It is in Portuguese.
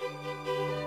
Música